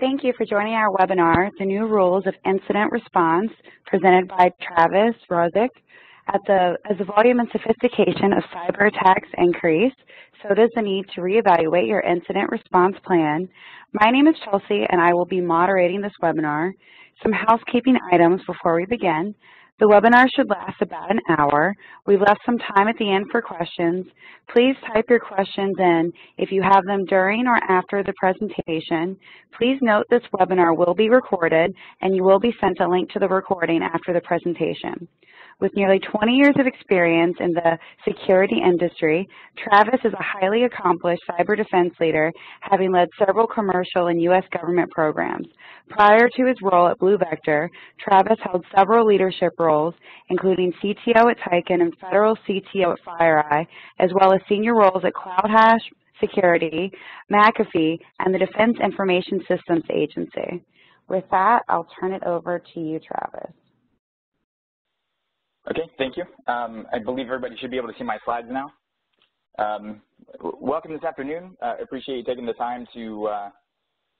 Thank you for joining our webinar, The New Rules of Incident Response, presented by Travis Rosiek. At the, as the volume and sophistication of cyber attacks increase, so does the need to reevaluate your incident response plan. My name is Chelsea, and I will be moderating this webinar. Some housekeeping items before we begin. The webinar should last about an hour. We've left some time at the end for questions. Please type your questions in if you have them during or after the presentation. Please note this webinar will be recorded and you will be sent a link to the recording after the presentation. With nearly 20 years of experience in the security industry, Travis is a highly accomplished cyber defense leader, having led several commercial and U.S. government programs. Prior to his role at BluVector, Travis held several leadership roles, including CTO at Tychon and Federal CTO at FireEye, as well as senior roles at CloudShield Security, McAfee, and the Defense Information Systems Agency. With that, I'll turn it over to you, Travis. Okay, thank you. Um, I believe everybody should be able to see my slides now. Um, welcome this afternoon. I uh, appreciate you taking the time to uh,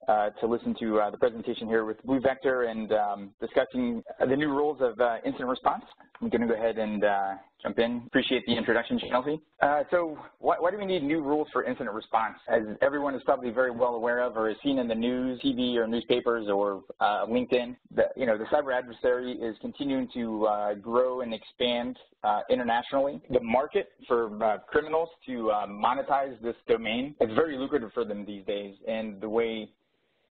to listen to uh, the presentation here with BluVector and um, discussing the new rules of uh, incident response. I'm going to go ahead and uh, jump in. Appreciate the introduction, Chelsea. Uh, so why, why, do we need new rules for incident response? As everyone is probably very well aware of or has seen in the news, TV or newspapers or uh, LinkedIn, the, you know, the cyber adversary is continuing to grow and expand internationally. The market for criminals to monetize this domain is very lucrative for them these days and the way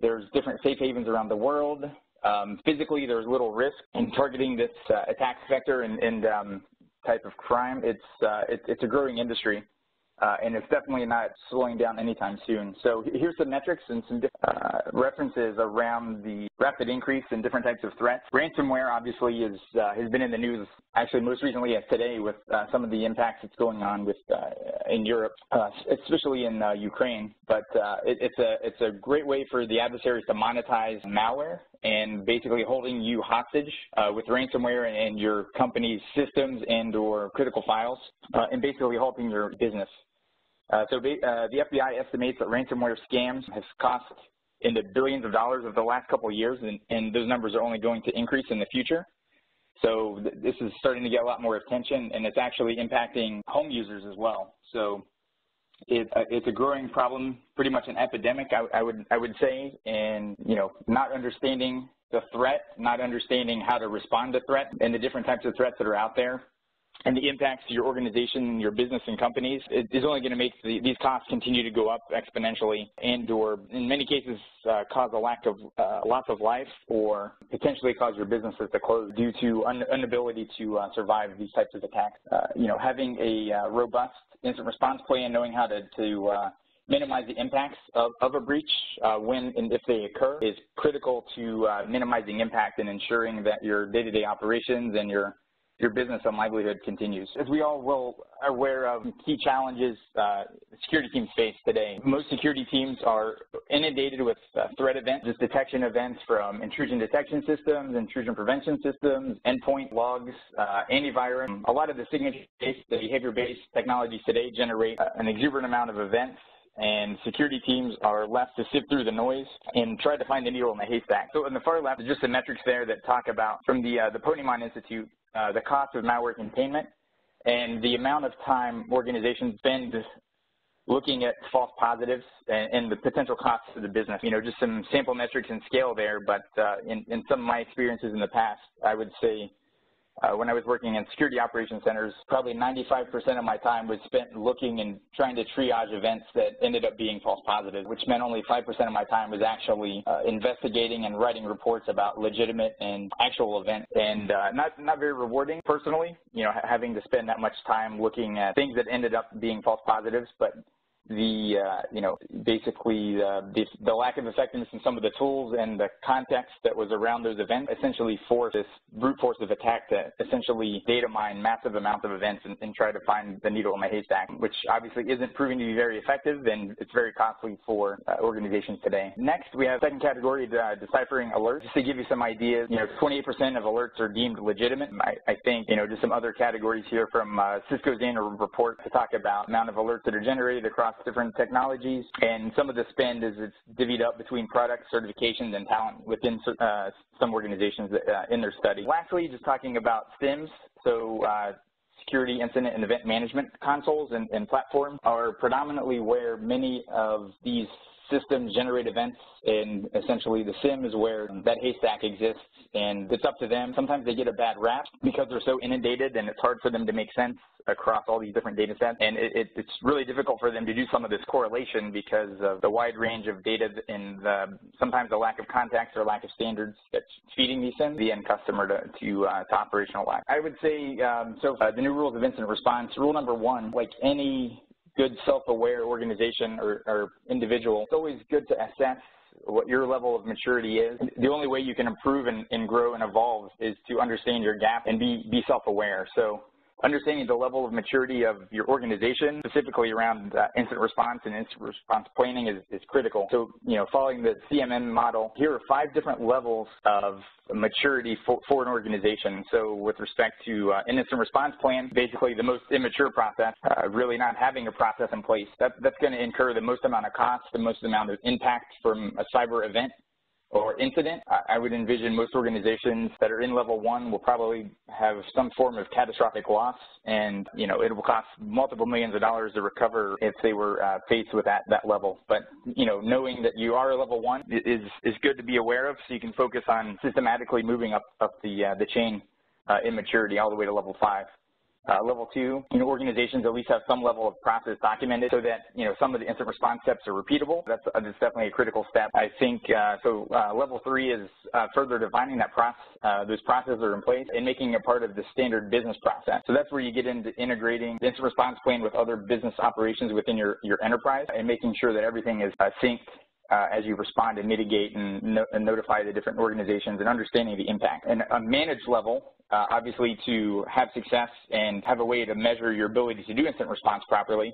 there's different safe havens around the world. Um, physically, there's little risk in targeting this uh, attack vector and, and um, type of crime. It's, uh, it, it's a growing industry. Uh, and it's definitely not slowing down anytime soon. So here's some metrics and some uh, references around the rapid increase in different types of threats. Ransomware obviously is, uh, has been in the news actually most recently as today with uh, some of the impacts that's going on with uh, in Europe, uh, especially in Ukraine. But it, it's, a, it's a great way for the adversaries to monetize malware and basically holding you hostage uh, with ransomware and your company's systems and or critical files uh, and basically halting your business. Uh, so uh, the FBI estimates that ransomware scams has cost in the billions of dollars over the last couple of years, and, and those numbers are only going to increase in the future. So th this is starting to get a lot more attention, and it's actually impacting home users as well. So it, uh, it's a growing problem, pretty much an epidemic, I, I, would I would say, and you know, not understanding the threat, not understanding how to respond to threat, and the different types of threats that are out there, and the impacts to your organization, your business, and companies is only going to make the, these costs continue to go up exponentially, and or in many cases uh, cause a lack of uh, loss of life, or potentially cause your businesses to close due to un inability to uh, survive these types of attacks. Uh, you know, having a uh, robust incident response plan, knowing how to, to uh, minimize the impacts of, of a breach uh, when and if they occur is critical to uh, minimizing impact and ensuring that your day-to-day -day operations and your your business and livelihood continues. As we all well are aware of key challenges uh, security teams face today. Most security teams are inundated with uh, threat events, just detection events from intrusion detection systems, intrusion prevention systems, endpoint logs, uh, antivirus. A lot of the signature-based, the behavior-based technologies today generate uh, an exuberant amount of events and security teams are left to sift through the noise and try to find the needle in the haystack. So in the far left, is just the metrics there that talk about from the uh, the Ponemon Institute uh, the cost of malware containment and the amount of time organizations spend looking at false positives and, and, the potential costs to the business. You know, just some sample metrics and scale there, but uh, in, in some of my experiences in the past, I would say uh, when I was working in security operations centers, probably 95% of my time was spent looking and trying to triage events that ended up being false positives, which meant only 5% of my time was actually uh, investigating and writing reports about legitimate and actual events. And uh, not, not very rewarding personally, you know, having to spend that much time looking at things that ended up being false positives, but the, uh, you know, basically uh, the, the, lack of effectiveness in some of the tools and the context that was around those events essentially forced this brute force of attack to essentially data mine massive amounts of events and, and, try to find the needle in the haystack, which obviously isn't proving to be very effective and it's very costly for uh, organizations today. Next, we have second category, uh, deciphering alerts. Just to give you some ideas, you know, 28% of alerts are deemed legitimate. I, I, think, you know, just some other categories here from uh, Cisco's annual report to talk about amount of alerts that are generated across different technologies, and some of the spend is it's divvied up between product certifications and talent within uh, some organizations uh, in their study. Lastly, just talking about SIEMs, so uh, security incident and event management consoles and, and platforms are predominantly where many of these systems generate events and essentially the SIEM is where that haystack exists and it's up to them. Sometimes they get a bad rap because they're so inundated and it's hard for them to make sense across all these different data sets and it, it, it's really difficult for them to do some of this correlation because of the wide range of data and the, sometimes the lack of context or lack of standards that's feeding these SIEMs, the end customer to, to, uh, to operationalize. I would say, um, so uh, the new rules of incident response, rule number one, like any good self-aware organization or, or individual, it's always good to assess what your level of maturity is. The only way you can improve and, and grow and evolve is to understand your gap and be, be self-aware. So understanding the level of maturity of your organization, specifically around uh, incident response and incident response planning is, is critical. So, you know, following the CMM model, here are five different levels of maturity for, for an organization. So with respect to uh, an incident response plan, basically the most immature process, uh, really not having a process in place, that, that's going to incur the most amount of cost, the most amount of impact from a cyber event or incident, I would envision most organizations that are in level one will probably have some form of catastrophic loss and, you know, it will cost multiple millions of dollars to recover if they were uh, faced with that, that level. But, you know, knowing that you are a level one is, is good to be aware of so you can focus on systematically moving up, up the, uh, the chain uh, in maturity all the way to level five. Uh, level two, you know, organizations at least have some level of process documented so that, you know, some of the incident response steps are repeatable. That's, uh, that's definitely a critical step. I think, uh, so uh, level three is uh, further defining that process, uh, those processes are in place and making it part of the standard business process. So that's where you get into integrating the incident response plan with other business operations within your, your enterprise and making sure that everything is synced uh, as you respond and mitigate and, no and, notify the different organizations and understanding the impact. And a managed level, uh, obviously to have success and have a way to measure your ability to do incident response properly,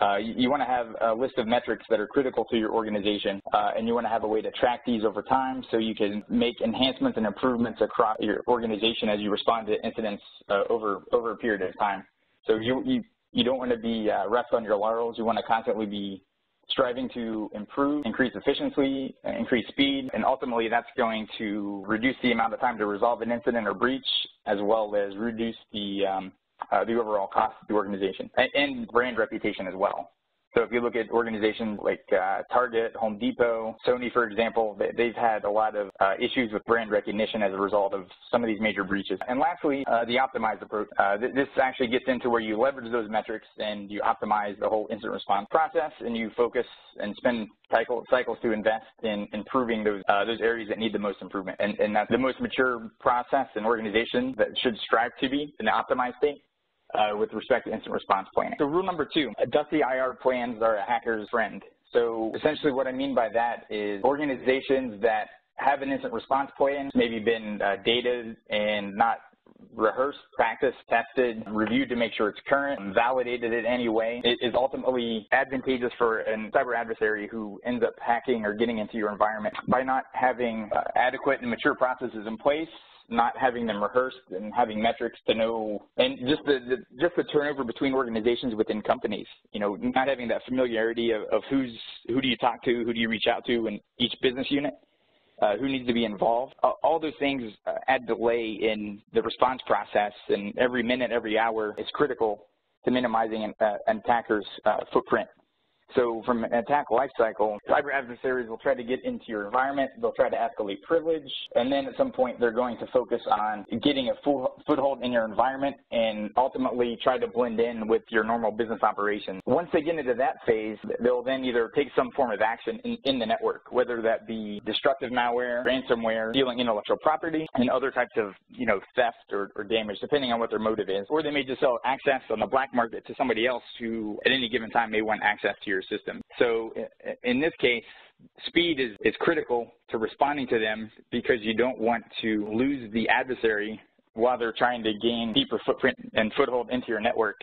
uh, you, you want to have a list of metrics that are critical to your organization, uh, and you want to have a way to track these over time so you can make enhancements and improvements across your organization as you respond to incidents uh, over, over a period of time. So you, you, you don't want to be uh, rest on your laurels. You want to constantly be striving to improve, increase efficiency, increase speed, and ultimately that's going to reduce the amount of time to resolve an incident or breach, as well as reduce the, um, uh, the overall cost of the organization, and, and brand reputation as well. So if you look at organizations like uh, Target, Home Depot, Sony, for example, they, have had a lot of uh, issues with brand recognition as a result of some of these major breaches. And lastly, uh, the optimized approach. Uh, th this actually gets into where you leverage those metrics and you optimize the whole incident response process and you focus and spend cycle, cycles to invest in improving those uh, those areas that need the most improvement. And, and that's the most mature process and organization that should strive to be in the optimized state with respect to incident response planning. So rule number two, dusty IR plans are a hacker's friend. So essentially what I mean by that is organizations that have an incident response plan, maybe been uh, dated and not rehearsed, practiced, tested, reviewed to make sure it's current, validated in any way. it is ultimately advantageous for a cyber adversary who ends up hacking or getting into your environment by not having uh, adequate and mature processes in place not having them rehearsed and having metrics to know, and just the, the, just the turnover between organizations within companies. You know, not having that familiarity of, of who's who do you talk to, who do you reach out to in each business unit, uh, who needs to be involved. all those things uh, add delay in the response process, and every minute, every hour is critical to minimizing an, uh, an attacker's uh, footprint so from an attack lifecycle, cyber adversaries will try to get into your environment, they'll try to escalate privilege, and then at some point they're going to focus on getting a full foothold in your environment and ultimately try to blend in with your normal business operations. Once they get into that phase, they'll then either take some form of action in, in the network, whether that be destructive malware, ransomware, stealing intellectual property, and other types of, you know, theft or, or damage, depending on what their motive is. Or they may just sell access on the black market to somebody else who at any given time may want access to your your system. So in this case, speed is, is critical to responding to them because you don't want to lose the adversary while they're trying to gain deeper footprint and foothold into your network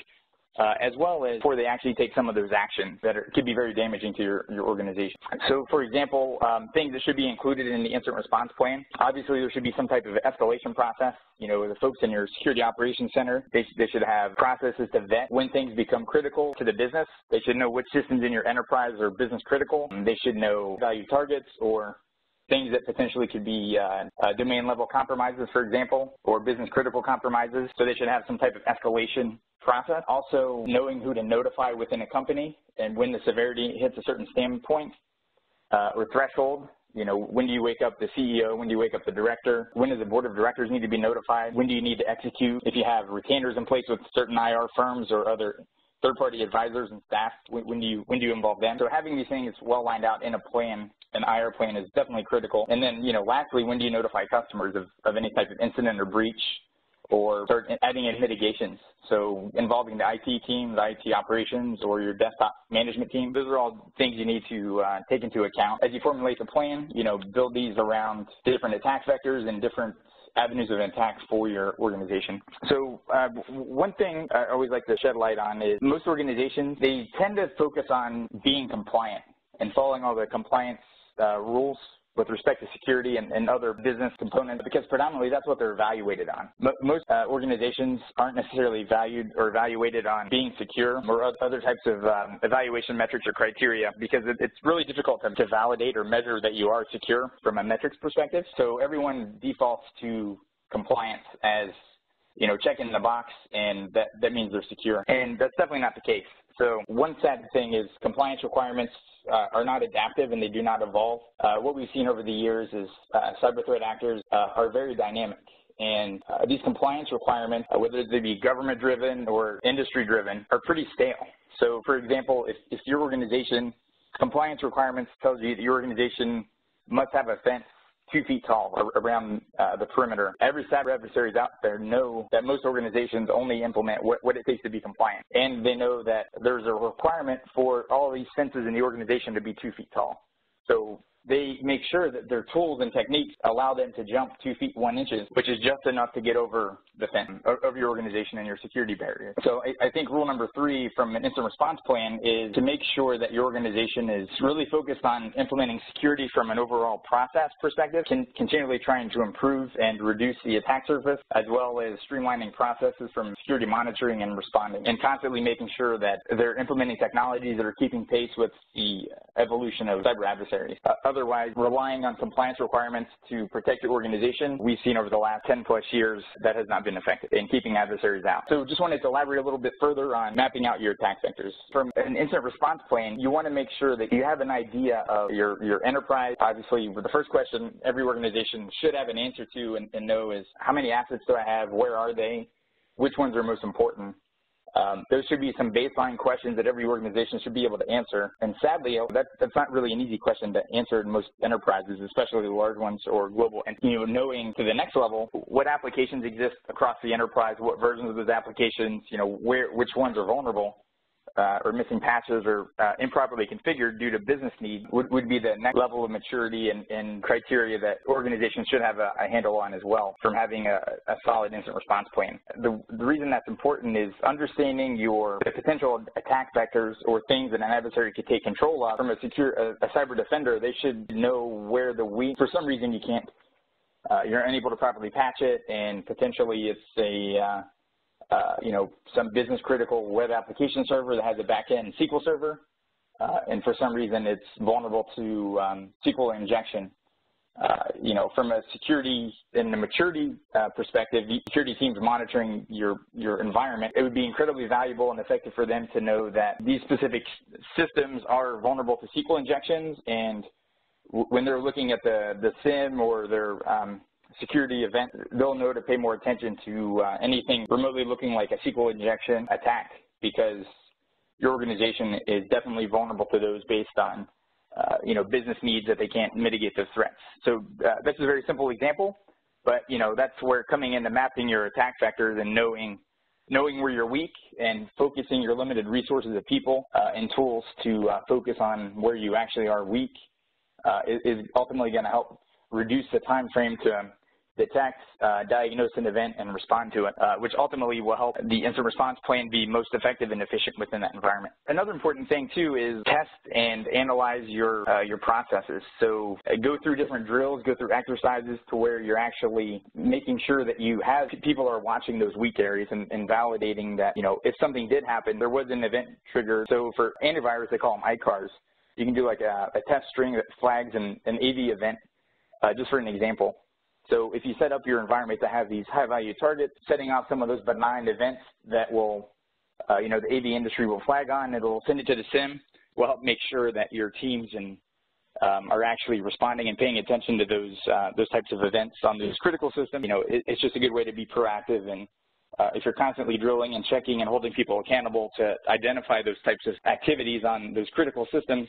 uh, as well as before they actually take some of those actions that are, could be very damaging to your, your organization. So for example, um, things that should be included in the incident response plan, obviously there should be some type of escalation process. You know, the folks in your security operations center, they, they should have processes to vet when things become critical to the business. They should know which systems in your enterprise are business critical. They should know value targets or things that potentially could be uh, uh, domain level compromises, for example, or business critical compromises. So they should have some type of escalation process. Also knowing who to notify within a company and when the severity hits a certain standpoint uh, or threshold. You know, when do you wake up the CEO? When do you wake up the director? When does the board of directors need to be notified? When do you need to execute? If you have retainers in place with certain IR firms or other third-party advisors and staff, when, when, do you when do you involve them? So having these things well lined out in a plan, an IR plan, is definitely critical. And then, you know, lastly, when do you notify customers of, of any type of incident or breach or start adding in mitigations. So involving the IT team, the IT operations, or your desktop management team. Those are all things you need to uh, take into account. As you formulate the plan, you know, build these around different attack vectors and different avenues of attack for your organization. So uh, one thing I always like to shed light on is most organizations, they tend to focus on being compliant and following all the compliance uh, rules with respect to security and, and, other business components because predominantly that's what they're evaluated on. most uh, organizations aren't necessarily valued or evaluated on being secure or other types of um, evaluation metrics or criteria because it, it's really difficult to, to validate or measure that you are secure from a metrics perspective. So everyone defaults to compliance as you know, checking the box and that, that means they're secure. And that's definitely not the case. So one sad thing is compliance requirements uh, are not adaptive and they do not evolve. Uh, what we've seen over the years is uh, cyber threat actors uh, are very dynamic. And uh, these compliance requirements, uh, whether they be government-driven or industry-driven, are pretty stale. So, for example, if, if your organization compliance requirements tells you that your organization must have a fence two feet tall around uh, the perimeter. Every cyber adversaries out there know that most organizations only implement what, what, it takes to be compliant. And they know that there's a requirement for all these fences in the organization to be two feet tall. So they make sure that their tools and techniques allow them to jump two feet one inches, which is just enough to get over the fence of your organization and your security barrier. So I, I, think rule number three from an incident response plan is to make sure that your organization is really focused on implementing security from an overall process perspective, con continually trying to improve and reduce the attack surface, as well as streamlining processes from security monitoring and responding, and constantly making sure that they're implementing technologies that are keeping pace with the evolution of cyber adversaries. Uh, otherwise, relying on compliance requirements to protect your organization, we've seen over the last 10 plus years that has not been effective in keeping adversaries out. So just wanted to elaborate a little bit further on mapping out your attack vectors. From an incident response plan, you want to make sure that you have an idea of your, your enterprise. Obviously, the first question every organization should have an answer to and, and know is how many assets do I have, where are they, which ones are most important, um, there should be some baseline questions that every organization should be able to answer. And sadly, that, that's not really an easy question to answer in most enterprises, especially the large ones or global. And you know, knowing to the next level what applications exist across the enterprise, what versions of those applications, you know, where which ones are vulnerable, uh, or missing patches or uh, improperly configured due to business need would, would be the next level of maturity and, and criteria that organizations should have a, a, handle on as well from having a, a solid incident response plan. The, the, reason that's important is understanding your potential attack vectors or things that an adversary could take control of from a secure, a, a cyber defender, they should know where the weak, for some reason you can't uh, you're unable to properly patch it, and potentially it's a uh, uh, you know, some business critical web application server that has a backend SQL server, uh, and for some reason it's vulnerable to um, SQL injection. Uh, you know, from a security and a maturity uh, perspective, the security teams monitoring your your environment, it would be incredibly valuable and effective for them to know that these specific systems are vulnerable to SQL injections, and when they're looking at the the SIEM or their um, security event, they'll know to pay more attention to uh, anything remotely looking like a SQL injection attack because your organization is definitely vulnerable to those based on uh, you know, business needs that they can't mitigate those threats. So uh, that's a very simple example, but you know, that's where coming into mapping your attack vectors and knowing knowing where you're weak and focusing your limited resources of people uh, and tools to uh, focus on where you actually are weak uh, is, is ultimately going to help reduce the time frame to detect, uh, diagnose an event, and respond to it, uh, which ultimately will help the incident response plan be most effective and efficient within that environment. Another important thing too is test and analyze your uh, your processes. So uh, go through different drills, go through exercises to where you're actually making sure that you have people are watching those weak areas and, and validating that you know if something did happen, there was an event trigger. So for antivirus, they call them EICARs. You can do like a, a test string that flags an, an AV event, uh, just for an example. So if you set up your environment to have these high-value targets, setting off some of those benign events that will, uh, you know, the AV industry will flag on, it'll send it to the SIEM, will help make sure that your teams and um, are actually responding and paying attention to those uh, those types of events on those critical systems. You know, it, it's just a good way to be proactive and uh, if you're constantly drilling and checking and holding people accountable to identify those types of activities on those critical systems,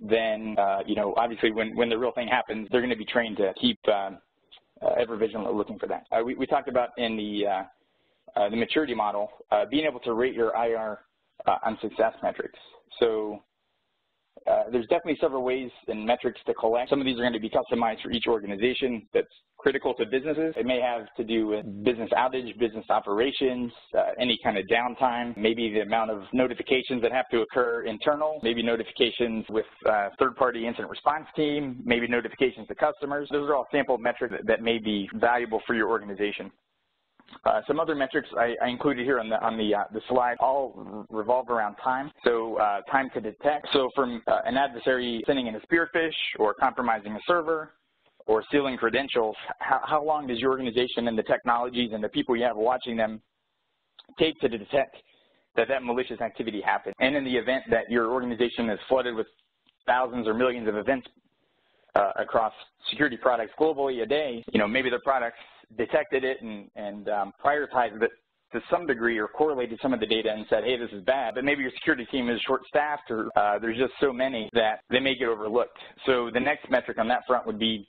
then, uh, you know, obviously when, when the real thing happens, they're going to be trained to keep uh, ever vigilant looking for that. Uh, we, we, talked about in the, uh, uh, the maturity model, being able to rate your IR on success metrics. So there's definitely several ways and metrics to collect. Some of these are going to be customized for each organization that's critical to businesses. It may have to do with business outage, business operations, uh, any kind of downtime, maybe the amount of notifications that have to occur internal, maybe notifications with uh, third-party incident response team, maybe notifications to customers. Those are all sample metrics that, that may be valuable for your organization. Uh, some other metrics I, I, included here on the on the uh, the slide all revolve around time. So uh, time to detect. So from uh, an adversary sending in a spearphish or compromising a server, or stealing credentials, how, how long does your organization and the technologies and the people you have watching them take to detect that that malicious activity happened? And in the event that your organization is flooded with thousands or millions of events uh, across security products globally a day, you know, maybe the products detected it and, and um, prioritized it to some degree or correlated some of the data and said, hey, this is bad, but maybe your security team is short-staffed or uh, there's just so many that they may get overlooked. So the next metric on that front would be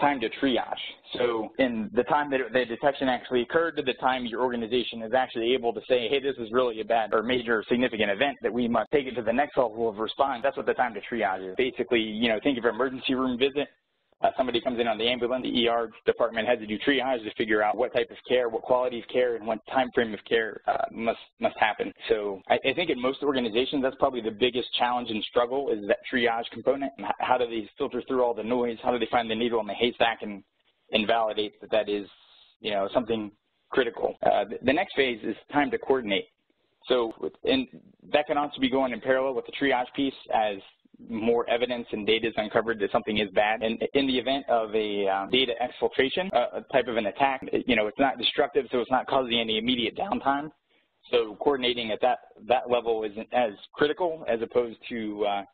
time to triage. So in the time that the detection actually occurred to the time your organization is actually able to say, hey, this is really a bad or major significant event that we must take it to the next level of response, that's what the time to triage is. Basically, you know, think of an emergency room visit somebody comes in on the ambulance, the ER department has to do triage to figure out what type of care, what quality of care, and what time frame of care uh, must must happen. So I, I, think in most organizations, that's probably the biggest challenge and struggle is that triage component. How do they filter through all the noise? How do they find the needle in the haystack and, and validate that that is, you know, something critical? Uh, the, the next phase is time to coordinate. So, and that can also be going in parallel with the triage piece as more evidence and data is uncovered that something is bad. And in the event of a uh, data exfiltration, uh, type of an attack, you know, it's not destructive, so it's not causing any immediate downtime. So coordinating at that, that level isn't as critical as opposed to uh, uh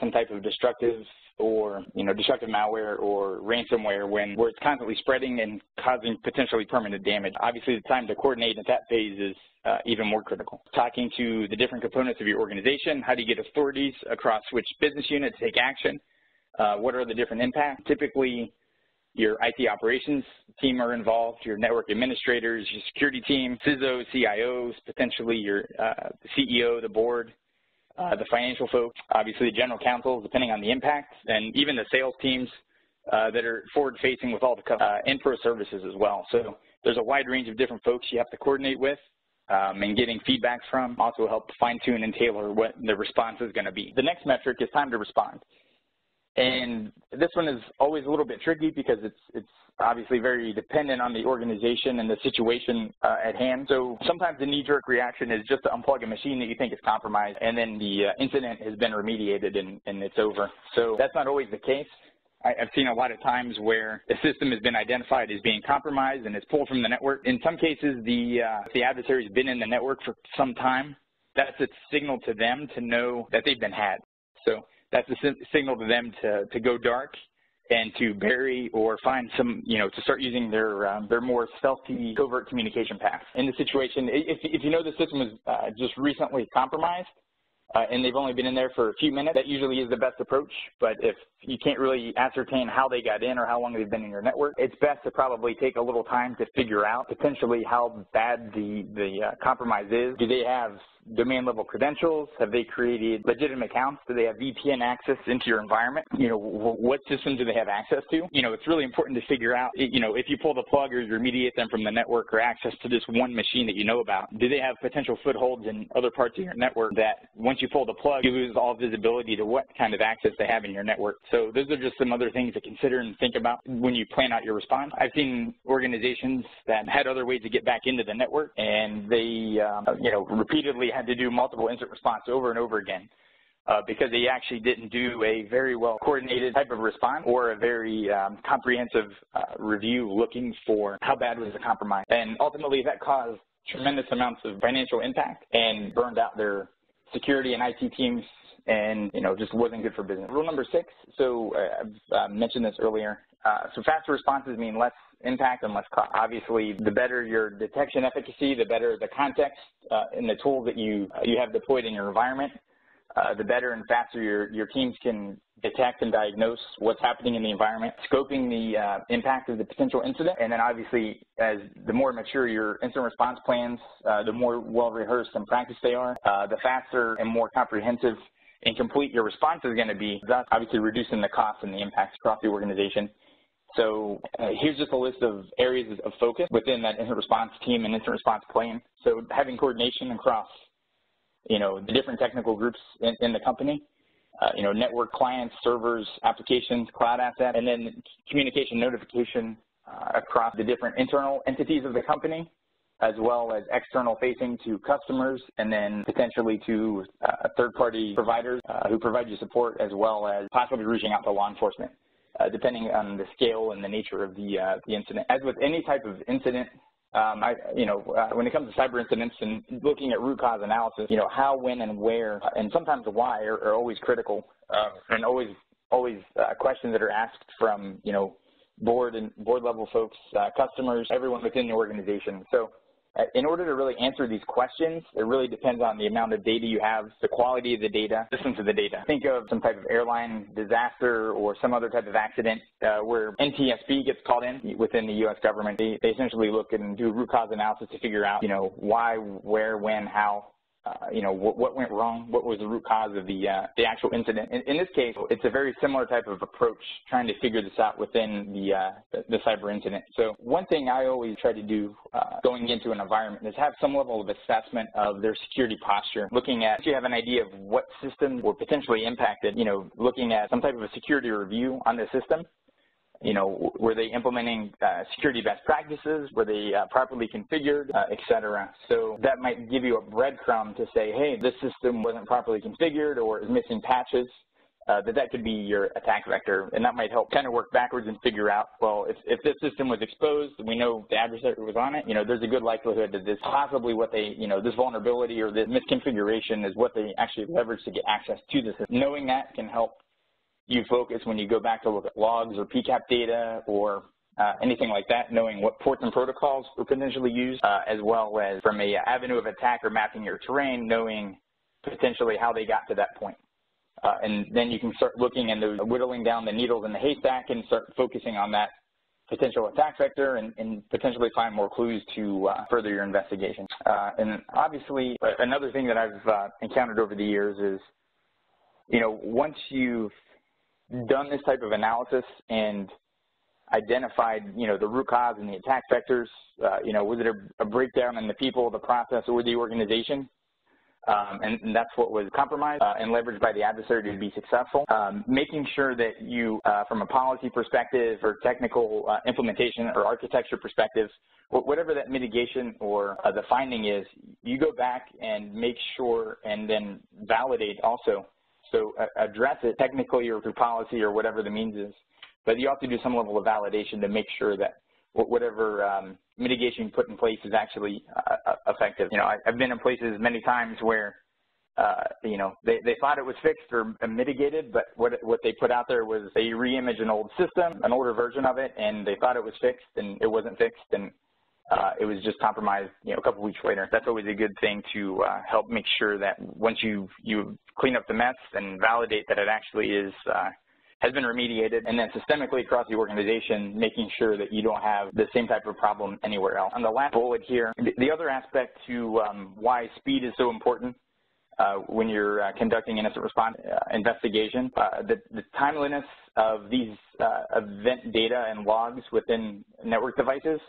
some type of destructive or you know destructive malware or ransomware when where it's constantly spreading and causing potentially permanent damage. Obviously, the time to coordinate at that phase is uh, even more critical. Talking to the different components of your organization, how do you get authorities across which business unit to take action? Uh, what are the different impacts? Typically, your IT operations team are involved, your network administrators, your security team, CISOs, CIOs, potentially your uh, CEO, the board, uh, the financial folks, obviously the general counsel, depending on the impact, and even the sales teams uh, that are forward-facing with all the uh, and services as well. So there's a wide range of different folks you have to coordinate with um, and getting feedback from also help fine-tune and tailor what the response is going to be. The next metric is time to respond. And this one is always a little bit tricky because it's, it's obviously very dependent on the organization and the situation uh, at hand. So sometimes the knee-jerk reaction is just to unplug a machine that you think is compromised, and then the uh, incident has been remediated and, and it's over. So that's not always the case. I, have seen a lot of times where a system has been identified as being compromised and it's pulled from the network. In some cases, the, uh, the adversary has been in the network for some time. That's a signal to them to know that they've been had. So that's a signal to them to, to go dark and to bury or find some, you know, to start using their um, their more stealthy covert communication paths. In the situation, if, if you know the system was uh, just recently compromised, uh, and they've only been in there for a few minutes, that usually is the best approach. But if you can't really ascertain how they got in or how long they've been in your network, it's best to probably take a little time to figure out potentially how bad the, the uh, compromise is. Do they have domain level credentials? Have they created legitimate accounts? Do they have VPN access into your environment? You know, what systems do they have access to? You know, it's really important to figure out, you know, if you pull the plug or remediate them from the network or access to this one machine that you know about, do they have potential footholds in other parts of your network that once you pull the plug, you lose all visibility to what kind of access they have in your network? So those are just some other things to consider and think about when you plan out your response. I've seen organizations that had other ways to get back into the network and they, um, you know, repeatedly had to do multiple incident response over and over again. Uh, because they actually didn't do a very well coordinated type of response or a very um, comprehensive uh, review looking for how bad was the compromise. And ultimately that caused tremendous amounts of financial impact and burned out their security and IT teams and, you know, just wasn't good for business. Rule number six, so uh, I've uh, mentioned this earlier, uh, so faster responses mean less impact and less cost. Obviously, the better your detection efficacy, the better the context uh, and the tools that you, you have deployed in your environment, uh, the better and faster your, your teams can detect and diagnose what's happening in the environment, scoping the uh, impact of the potential incident, and then obviously as the more mature your incident response plans, uh, the more well-rehearsed and practiced they are, uh, the faster and more comprehensive and complete your response is going to be, thus obviously reducing the cost and the impacts across the organization. So uh, here's just a list of areas of focus within that incident response team and incident response plan. So having coordination across, you know, the different technical groups in, in the company, uh, you know, network clients, servers, applications, cloud assets, and then communication notification uh, across the different internal entities of the company, as well as external facing to customers, and then potentially to uh, third-party providers uh, who provide you support, as well as possibly reaching out to law enforcement. Uh, depending on the scale and the nature of the, uh, the incident. As with any type of incident, um, I, you know, uh, when it comes to cyber incidents and looking at root cause analysis, you know, how, when, and where, and sometimes why are, are always critical, uh, and always, always uh, questions that are asked from, you know, board and board level folks, uh, customers, everyone within the organization. So uh, in order to really answer these questions, it really depends on the amount of data you have, the quality of the data, the distance of the data. Think of some type of airline disaster or some other type of accident uh, where NTSB gets called in within the U.S. government. They, they essentially look and do root cause analysis to figure out, you know, why, where, when, how, uh, you know, what, what, went wrong, what was the root cause of the, uh, the actual incident. In, in, this case, it's a very similar type of approach trying to figure this out within the, uh, the, the, cyber incident. So one thing I always try to do uh, going into an environment is have some level of assessment of their security posture, looking at, if you have an idea of what systems were potentially impacted, you know, looking at some type of a security review on the system, you know, were they implementing uh, security best practices? Were they uh, properly configured, uh, et cetera? So that might give you a breadcrumb to say, hey, this system wasn't properly configured or is missing patches. Uh, that that could be your attack vector, and that might help kind of work backwards and figure out, well, if, if this system was exposed, we know the adversary was on it, you know, there's a good likelihood that this possibly what they, you know, this vulnerability or this misconfiguration is what they actually leveraged to get access to system. Knowing that can help you focus when you go back to look at logs or PCAP data or uh, anything like that, knowing what ports and protocols were potentially used, uh, as well as from a avenue of attack or mapping your terrain, knowing potentially how they got to that point. Uh, and then you can start looking and whittling down the needles in the haystack and start focusing on that potential attack vector and, and potentially find more clues to uh, further your investigation. Uh, and obviously, another thing that I've uh, encountered over the years is, you know, once you've done this type of analysis and identified, you know, the root cause and the attack vectors, uh, you know, was it a, a, breakdown in the people, the process, or the organization? Um, and, and, that's what was compromised uh, and leveraged by the adversary to be successful. Um, making sure that you, uh, from a policy perspective or technical uh, implementation or architecture perspective, whatever that mitigation or uh, the finding is, you go back and make sure and then validate also so address it technically or through policy or whatever the means is. But you have to do some level of validation to make sure that whatever um, mitigation you put in place is actually uh, uh, effective. You know, I, have been in places many times where, uh, you know, they, they thought it was fixed or mitigated, but what, what they put out there was they re-image an old system, an older version of it, and they thought it was fixed and it wasn't fixed. And uh, it was just compromised, you know, a couple weeks later. That's always a good thing to uh, help make sure that once you you clean up the mess and validate that it actually is uh, has been remediated, and then systemically across the organization, making sure that you don't have the same type of problem anywhere else. On the last bullet here, the other aspect to um, why speed is so important uh, when you're uh, conducting an incident response uh, investigation. Uh, the, the, timeliness of these uh, event data and logs within network devices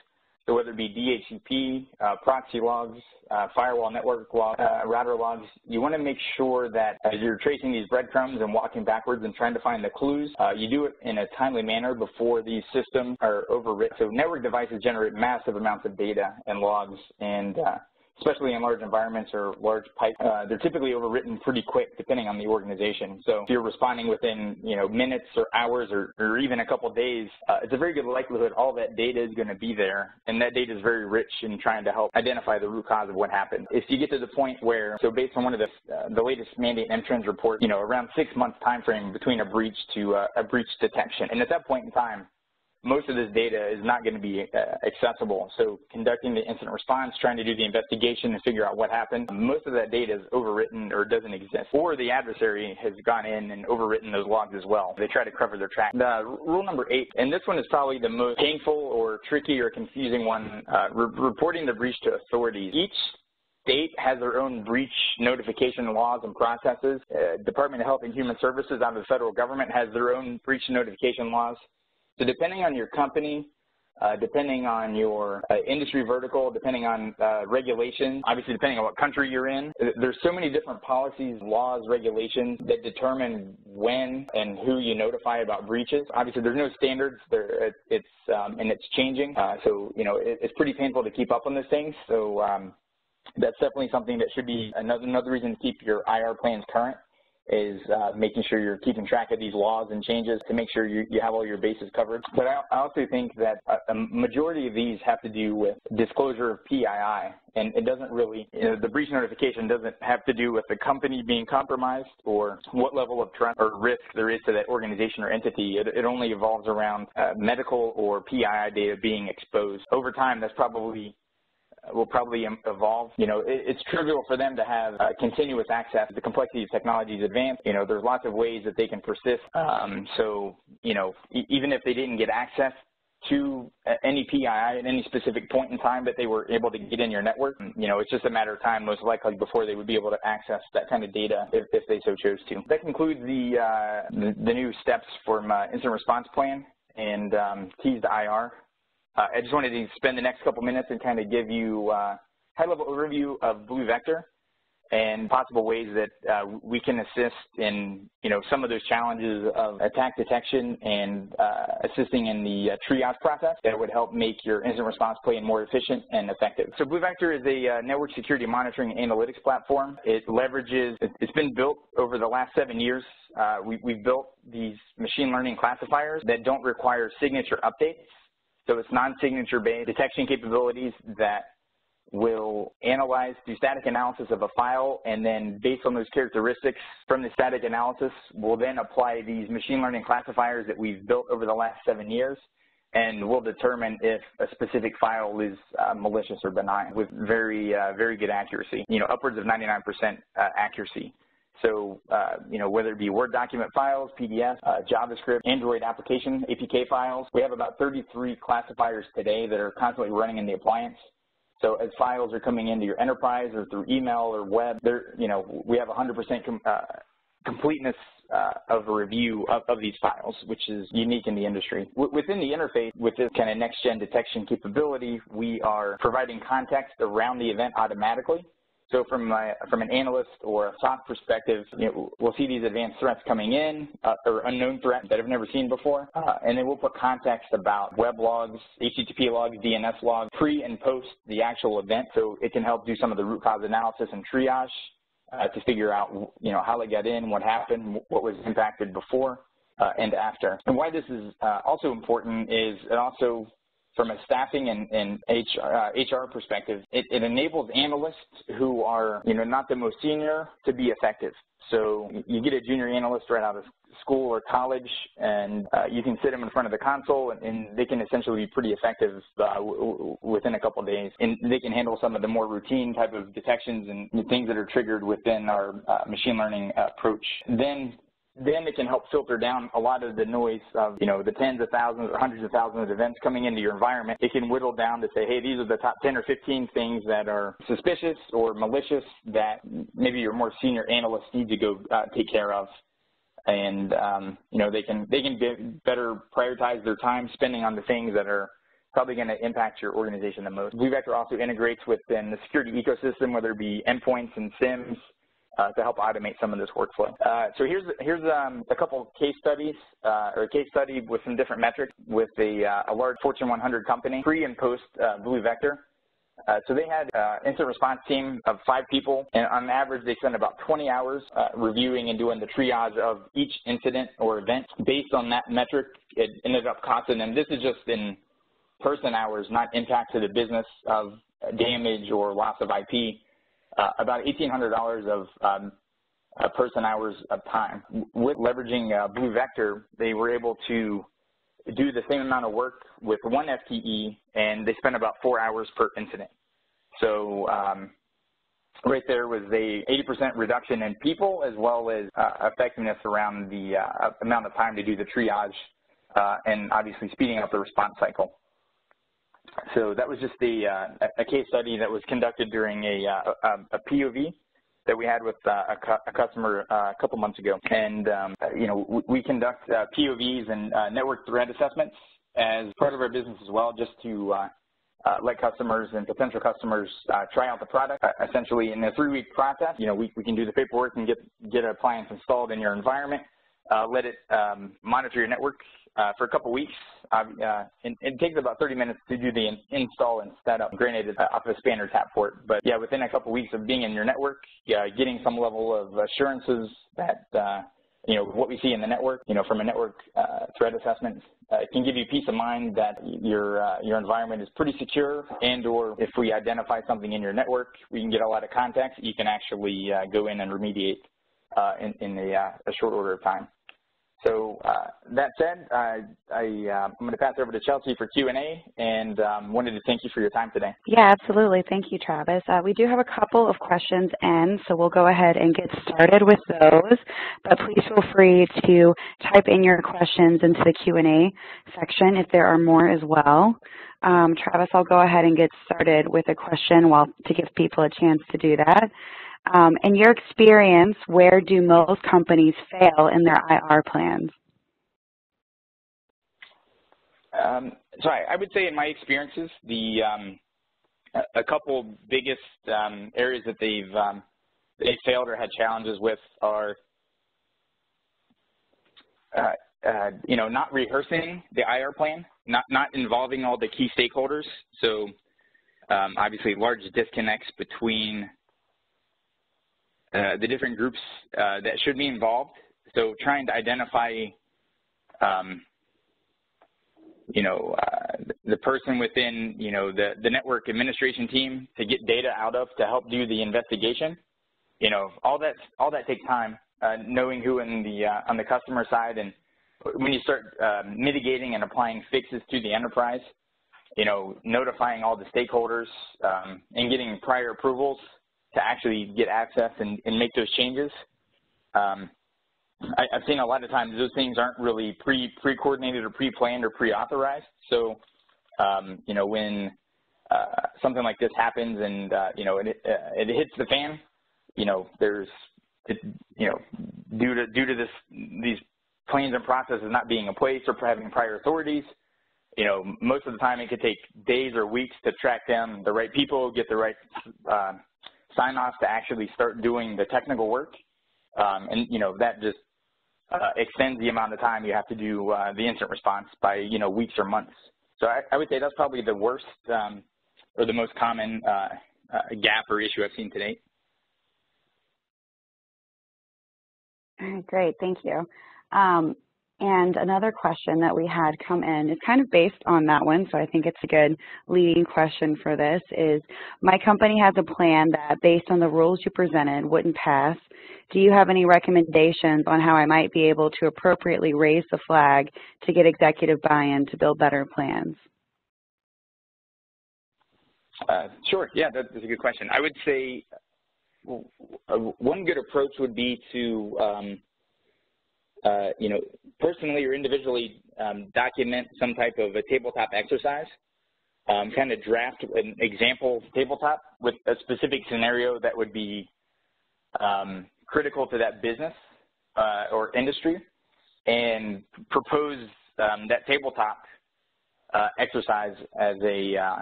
so whether it be DHCP, uh, proxy logs, uh, firewall network uh, router logs, you want to make sure that as you're tracing these breadcrumbs and walking backwards and trying to find the clues, uh, you do it in a timely manner before these systems are overwritten. So network devices generate massive amounts of data and logs, and uh, especially in large environments or large pipe, uh, they're typically overwritten pretty quick depending on the organization. So if you're responding within, you know, minutes or hours or, or even a couple days, uh, it's a very good likelihood all that data is going to be there. And that data is very rich in trying to help identify the root cause of what happened. If you get to the point where, so based on one of the, uh, the latest Mandiant M-Trends report, you know, around six months time frame between a breach to uh, a breach detection. And at that point in time, most of this data is not going to be uh, accessible. So conducting the incident response, trying to do the investigation and figure out what happened, most of that data is overwritten or doesn't exist. Or the adversary has gone in and overwritten those logs as well. They try to cover their track. The rule number eight, and this one is probably the most painful or tricky or confusing one, uh, re reporting the breach to authorities. Each state has their own breach notification laws and processes. Uh, Department of Health and Human Services out of the federal government has their own breach notification laws. So depending on your company, uh, depending on your uh, industry vertical, depending on uh, regulations, obviously depending on what country you're in, there's so many different policies, laws, regulations that determine when and who you notify about breaches. Obviously there's no standards, there, it's, um, and it's changing. Uh, so, you know, it, it's pretty painful to keep up on those things. So um, that's definitely something that should be another, another reason to keep your IR plans current is uh, making sure you're keeping track of these laws and changes to make sure you, you have all your bases covered. But I, I also think that a, a, majority of these have to do with disclosure of PII, and it doesn't really, you know, the breach notification doesn't have to do with the company being compromised or what level of trust or risk there is to that organization or entity. It, it only evolves around uh, medical or PII data being exposed. Over time, that's probably will probably evolve. You know, it, it's trivial for them to have uh, continuous access. The complexity of technology is advanced. You know, there's lots of ways that they can persist. Um, so, you know, e even if they didn't get access to any PII at any specific point in time that they were able to get in your network. You know, it's just a matter of time, most likely, before they would be able to access that kind of data if, if they so chose to. That concludes the, uh, the, the, new steps from uh, incident response plan and um, keys to IR. Uh, I just wanted to spend the next couple minutes and kind of give you a uh, high-level overview of BluVector and possible ways that uh, we can assist in, you know, some of those challenges of attack detection and uh, assisting in the uh, triage process that would help make your incident response plan more efficient and effective. So BluVector is a uh, network security monitoring analytics platform. It leverages, it's been built over the last seven years. We, we've built these machine learning classifiers that don't require signature updates so it's non-signature based detection capabilities that will analyze through static analysis of a file and then based on those characteristics from the static analysis, we'll then apply these machine learning classifiers that we've built over the last seven years and we'll determine if a specific file is uh, malicious or benign with very, uh, very good accuracy, you know, upwards of 99% uh, accuracy. So, uh, you know, whether it be Word document files, PDF, uh, JavaScript, Android application, APK files, we have about 33 classifiers today that are constantly running in the appliance. So as files are coming into your enterprise or through email or web, there, you know, we have 100% com uh, completeness uh, of a review of, of, these files, which is unique in the industry. W within the interface, with this kind of next-gen detection capability, we are providing context around the event automatically. So from, a, from an analyst or a SOC perspective, you know, we'll see these advanced threats coming in uh, or unknown threats that I've never seen before, uh, and then we'll put context about web logs, HTTP logs, DNS logs, pre and post the actual event so it can help do some of the root cause analysis and triage uh, to figure out, you know, how they got in, what happened, what was impacted before uh, and after. And why this is uh, also important is it also from a staffing and, and HR, uh, HR, perspective, it, it, enables analysts who are, you know, not the most senior to be effective. So you get a junior analyst right out of school or college, and uh, you can sit them in front of the console, and, and they can essentially be pretty effective uh, within a couple days. And they can handle some of the more routine type of detections and things that are triggered within our uh, machine learning approach. Then then it can help filter down a lot of the noise of, you know, the tens of thousands or hundreds of thousands of events coming into your environment. It can whittle down to say, hey, these are the top 10 or 15 things that are suspicious or malicious that maybe your more senior analysts need to go uh, take care of and um, you know they can they can better prioritize their time spending on the things that are probably going to impact your organization the most. BlueVector also integrates within the security ecosystem, whether it be endpoints and SIEMs, uh, to help automate some of this workflow. Uh, so here's here's um, a couple case studies, uh, or a case study with some different metrics with a, uh, a large Fortune 100 company, pre and post uh, BlueVector. Uh, so they had an uh, incident response team of five people, and on average they spent about 20 hours uh, reviewing and doing the triage of each incident or event. Based on that metric, it ended up costing them, this is just in person hours, not impact to the business of damage or loss of IP, uh, about $1,800 of um, uh, person hours of time. With leveraging uh, BluVector, they were able to do the same amount of work with one FTE, and they spent about four hours per incident. So um, right there was a 80% reduction in people as well as uh, effectiveness around the uh, amount of time to do the triage uh, and obviously speeding up the response cycle. So that was just the, uh, a case study that was conducted during a, uh, a, a POV that we had with uh, a, cu a, customer uh, a couple months ago. And, um, you know, we conduct uh, POVs and uh, network threat assessments as part of our business as well, just to uh, uh, let customers and potential customers try out the product. essentially, in a three-week process, you know, we, we can do the paperwork and get, get an appliance installed in your environment, let it um, monitor your network uh, for a couple weeks. Uh, it, it, takes about 30 minutes to do the in, install and setup. Granted, it's off of a SPAN or tap port, but yeah, within a couple weeks of being in your network, yeah, getting some level of assurances that uh, you know what we see in the network, you know, from a network uh, threat assessment, uh, can give you peace of mind that your uh, your environment is pretty secure, and/or if we identify something in your network, we can get a lot of context. You can actually go in and remediate in, in a, a short order of time. So uh, that said, I, am going to pass over to Chelsea for Q&A and um, wanted to thank you for your time today. Yeah, absolutely. Thank you, Travis. Uh, we do have a couple of questions in, so we'll go ahead and get started with those. But please feel free to type in your questions into the Q&A section if there are more as well. Um, Travis, I'll go ahead and get started with a question while to give people a chance to do that. Um, in your experience, where do most companies fail in their IR plans? Um, so I, would say in my experiences, the um, a, a, couple biggest um, areas that they've um, they failed or had challenges with are uh, uh, you know not rehearsing the IR plan, not not involving all the key stakeholders. So um, obviously large disconnects between uh, the different groups uh, that should be involved. So trying to identify, um, you know, uh, the person within, you know, the, the network administration team to get data out of to help do the investigation. You know, all that all that takes time. Uh, knowing who in the uh, on the customer side and when you start mitigating and applying fixes to the enterprise, you know, notifying all the stakeholders um, and getting prior approvals to actually get access and, and make those changes. Um, I, have seen a lot of times those things aren't really pre pre coordinated or pre planned or pre authorized. So, um, you know, when uh, something like this happens and uh, you know it uh, it hits the fan, you know, there's it, you know due to due to this these plans and processes not being in place or having prior authorities, you know, most of the time it could take days or weeks to track down the right people, get the right uh, sign-offs to actually start doing the technical work. Um, and, you know, that just uh, extends the amount of time you have to do uh, the incident response by, you know, weeks or months. So I, I would say that's probably the worst um, or the most common uh, uh gap or issue I've seen to date. All right, great, thank you. Um, and another question that we had come in is kind of based on that one, so I think it's a good leading question for this is, my company has a plan that based on the rules you presented wouldn't pass. Do you have any recommendations on how I might be able to appropriately raise the flag to get executive buy-in to build better plans? Uh, sure, yeah, that's a good question. I would say one good approach would be to um, uh, you know, personally or individually um, document some type of a tabletop exercise, um, kind of draft an example tabletop with a specific scenario that would be um, critical to that business uh, or industry, and propose um, that tabletop uh, exercise as a, uh,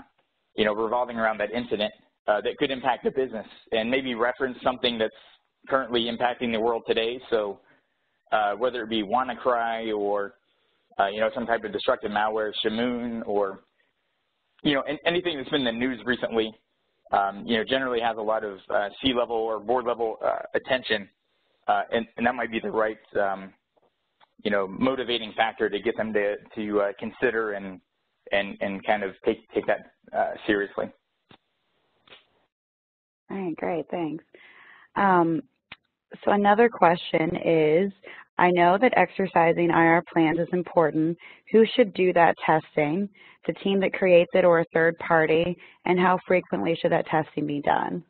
you know, revolving around that incident uh, that could impact the business, and maybe reference something that's currently impacting the world today. So whether it be WannaCry or uh, you know some type of destructive malware, Shamoon, or you know anything that's been in the news recently, um, you know generally has a lot of uh, C-level or board-level uh, attention, uh, and, and, that might be the right um, you know motivating factor to get them to to uh, consider and and and kind of take take that seriously. All right, great, thanks. Um, so another question is, I know that exercising IR plans is important. Who should do that testing? The team that creates it or a third party? And how frequently should that testing be done?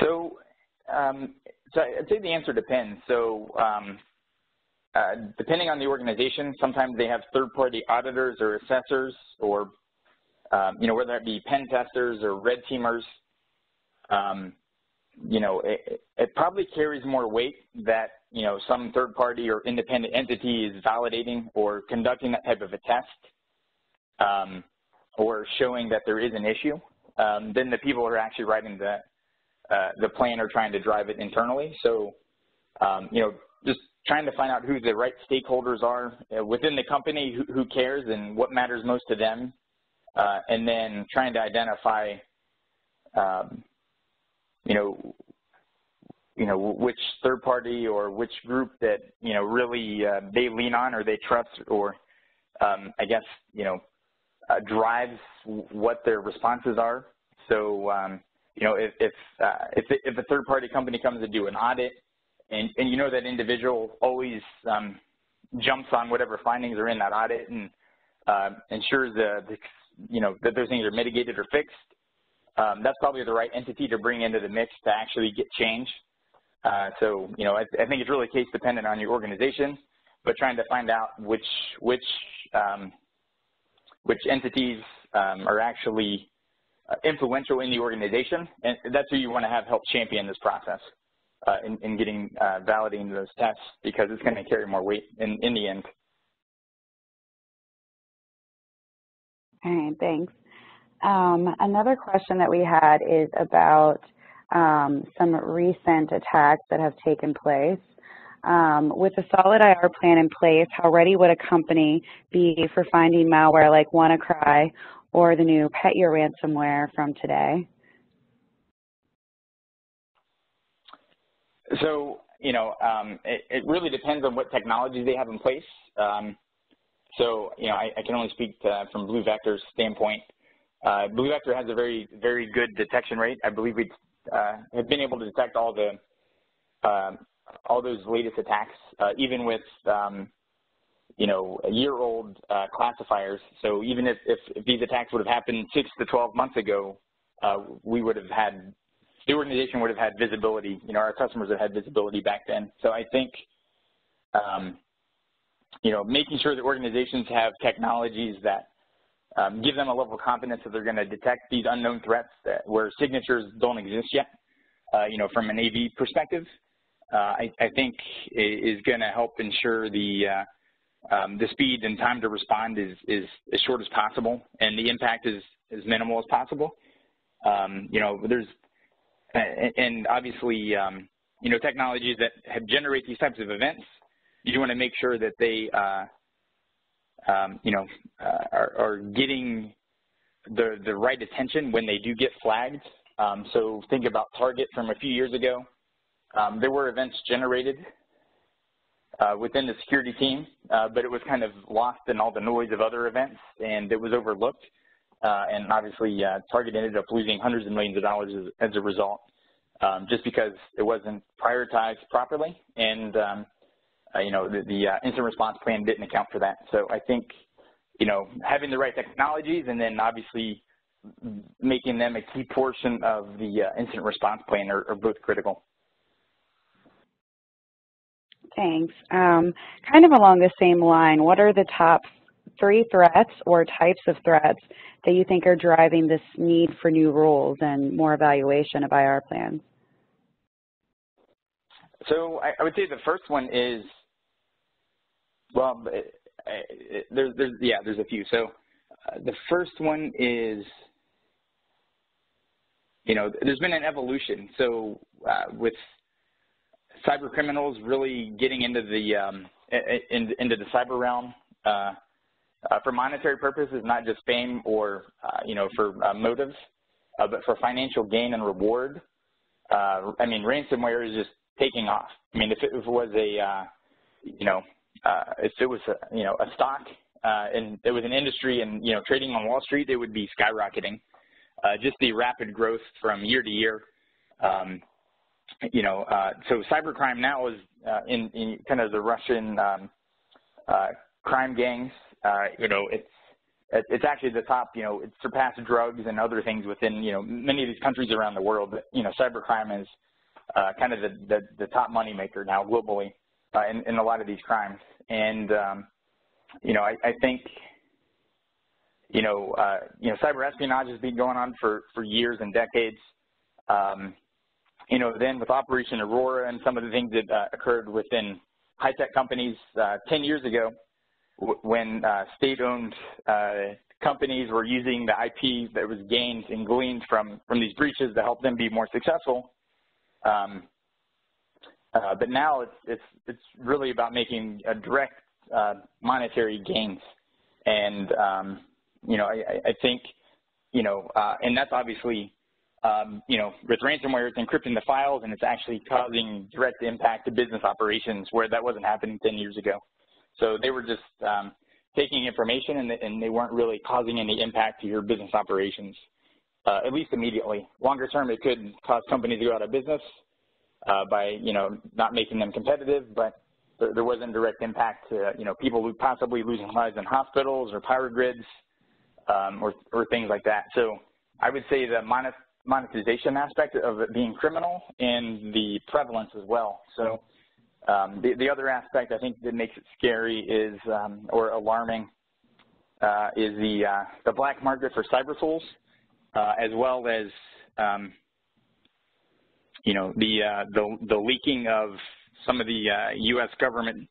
So, um, so I'd say the answer depends. So um, uh, depending on the organization, sometimes they have third-party auditors or assessors or, um, you know, whether it be pen testers or red teamers um, you know, it, it, probably carries more weight that, you know, some third party or independent entity is validating or conducting that type of a test um, or showing that there is an issue um, than the people who are actually writing the, uh, the plan or trying to drive it internally. So, um, you know, just trying to find out who the right stakeholders are uh, within the company, who, who, cares and what matters most to them, uh, and then trying to identify um, you know, you know, which third party or which group that, you know, really uh, they lean on or they trust or, um, I guess, you know, uh, drives what their responses are. So, um, you know, if if, uh, if if a third party company comes to do an audit, and and you know that individual always um, jumps on whatever findings are in that audit and uh, ensures the you know that those things are mitigated or fixed, um, that's probably the right entity to bring into the mix to actually get change. Uh, so, you know, I, I, think it's really case dependent on your organization, but trying to find out which which um, which entities um, are actually uh, influential in the organization, and that's who you want to have help champion this process uh, in, in, getting uh, validating those tests because it's going to carry more weight in, in the end. All right, thanks. Um, another question that we had is about um, some recent attacks that have taken place. Um, with a solid IR plan in place, how ready would a company be for finding malware like WannaCry or the new Petya ransomware from today? So, you know, um, it, it, really depends on what technologies they have in place. Um, so, you know, I, I, can only speak to, from BluVector's standpoint. Uh, BluVector has a very, very good detection rate. I believe we uh, have been able to detect all the um, all those latest attacks, uh, even with um, you know year-old uh, classifiers. So even if, if, if, these attacks would have happened six to 12 months ago, uh, we would have had the organization would have had visibility. You know, our customers have had visibility back then. So I think um, you know making sure that organizations have technologies that um, give them a level of confidence that they're going to detect these unknown threats that, where signatures don't exist yet, uh, you know, from an AV perspective, uh, I, I, think is going to help ensure the uh, um, the speed and time to respond is, is as short as possible and the impact is as minimal as possible. Um, you know, there's, and obviously, um, you know, technologies that have generate these types of events, you want to make sure that they uh, um, you know, uh, are, are, getting the, the right attention when they do get flagged. Um, so think about Target from a few years ago. Um, there were events generated uh, within the security team, uh, but it was kind of lost in all the noise of other events, and it was overlooked. Uh, and obviously, uh, Target ended up losing hundreds of millions of dollars as, as a result, um, just because it wasn't prioritized properly. And um, uh, you know, the, the uh, incident response plan didn't account for that. So I think, you know, having the right technologies and then obviously making them a key portion of the uh, incident response plan are, are both critical. Thanks. Um, kind of along the same line, what are the top three threats or types of threats that you think are driving this need for new rules and more evaluation of IR plans? So I, I would say the first one is, well, it, it, there's, there's, yeah, there's a few. So uh, the first one is, you know, there's been an evolution. So uh, with cyber criminals really getting into the um, in, into the cyber realm uh, uh, for monetary purposes, not just fame or uh, you know for uh, motives, but for financial gain and reward. I mean, ransomware is just taking off. I mean, if it was a you know if it was a, you know a stock and it was an industry and you know trading on Wall Street, it would be skyrocketing. just the rapid growth from year to year. Um, you know, uh, so cybercrime now is uh, in, in, kind of the Russian um, uh, crime gangs. Uh, you know, it's it's actually the top. You know, it surpassed drugs and other things within you know many of these countries around the world. But you know, cybercrime is uh, kind of the, the, the top money maker now globally uh, in, in a lot of these crimes. And um, you know, I, I think you know, you know, cyber espionage has been going on for for years and decades. Um, you know, then with Operation Aurora and some of the things that uh, occurred within high-tech companies uh, 10 years ago when uh, state-owned uh, companies were using the IP that was gained and gleaned from, from these breaches to help them be more successful. Um, uh, but now it's, it's, it's really about making a direct uh, monetary gains. And, um, you know, I, I think, you know, and that's obviously um, you know, with ransomware, it's encrypting the files and it's actually causing direct impact to business operations where that wasn't happening 10 years ago. So they were just um, taking information and, and, they weren't really causing any impact to your business operations, uh, at least immediately. Longer term, it could cause companies to go out of business uh, by, you know, not making them competitive, but there, there wasn't direct impact to, you know, people possibly losing lives in hospitals or power grids um, or, or things like that. So I would say the monetization aspect of it being criminal and the prevalence as well. So um, the, the other aspect I think that makes it scary is, um, or alarming, uh, is the, uh, the black market for cyber tools, uh, as well as, um, you know, the, uh, the, the leaking of some of the U.S. Uh, government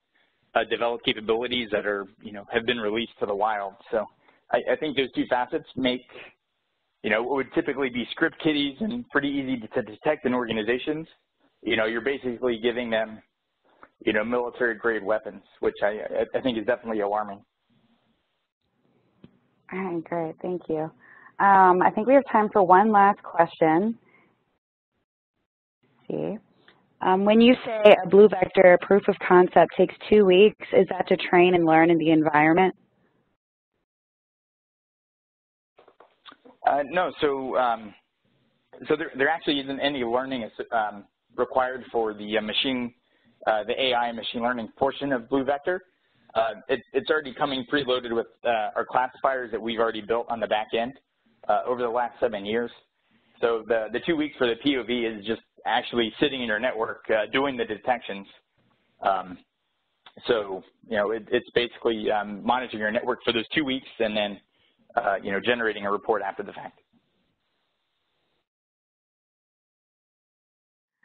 uh, developed capabilities that are, you know, have been released to the wild. So I, I think those two facets make you know, what would typically be script kiddies and pretty easy to detect in organizations, you know, you're basically giving them, you know, military grade weapons, which I, I think is definitely alarming. All right, great, thank you. Um, I think we have time for one last question. See. Um, when you say a BluVector proof of concept takes two weeks, is that to train and learn in the environment? Uh, no, so um, so there, there actually isn't any learning um, required for the uh, machine, uh, the AI machine learning portion of BluVector. Uh, it, it's already coming preloaded with uh, our classifiers that we've already built on the back end uh, over the last seven years. So the, the two weeks for the POV is just actually sitting in your network doing the detections. Um, so, you know, it, it's basically um, monitoring your network for those two weeks and then uh, you know, generating a report after the fact.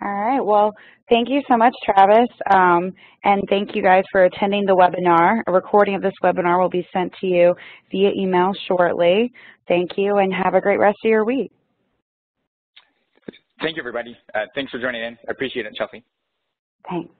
All right. Well, thank you so much, Travis. Um, and thank you guys for attending the webinar. A recording of this webinar will be sent to you via email shortly. Thank you and have a great rest of your week. Thank you, everybody. Uh, thanks for joining in. I appreciate it, Chelsea. Thanks.